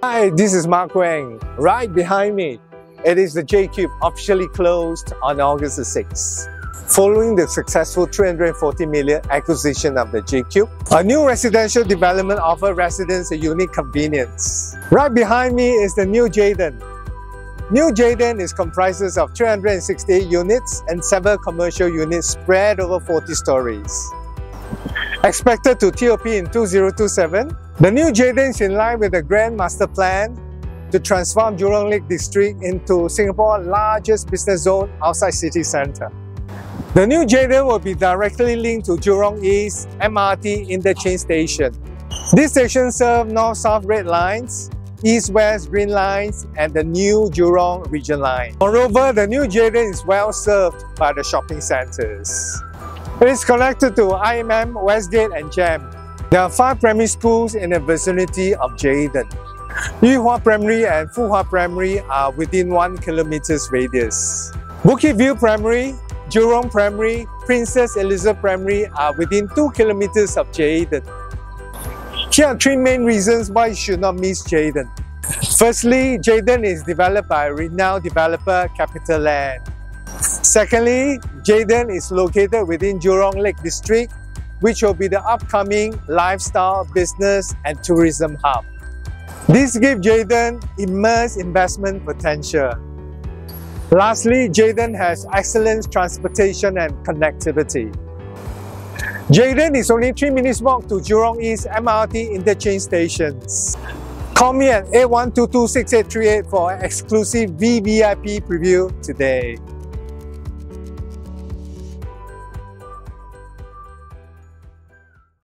Hi, this is Mark Wang. Right behind me, it is the J-Cube officially closed on August the 6th. Following the successful 340 million acquisition of the J-Cube, a new residential development offers residents a unique convenience. Right behind me is the new J'Den. New J'Den is comprises of 368 units and several commercial units spread over 40 stories. Expected to TOP in 2027, the new J'Den is in line with the Grand Master Plan to transform Jurong Lake District into Singapore's largest business zone outside city centre. The new J'Den will be directly linked to Jurong East MRT interchange station. This station serves North-South Red Lines, East-West Green Lines and the new Jurong Region Line. Moreover, the new J'Den is well served by the shopping centres. It is connected to IMM, Westgate and JEM. There are five primary schools in the vicinity of J'Den. Yuhua Primary and Fuhua Primary are within 1 kilometers radius. Bukit View Primary, Jurong Primary, Princess Elizabeth Primary are within 2 kilometers of J'Den. Here are three main reasons why you should not miss J'Den. Firstly, J'Den is developed by renowned developer CapitaLand. Secondly, J'Den is located within Jurong Lake District, which will be the upcoming lifestyle, business and tourism hub. This gives J'Den immense investment potential. Lastly, J'Den has excellent transportation and connectivity. J'Den is only 3 minutes walk to Jurong East MRT interchange stations. Call me at 81226838 for an exclusive VVIP preview today.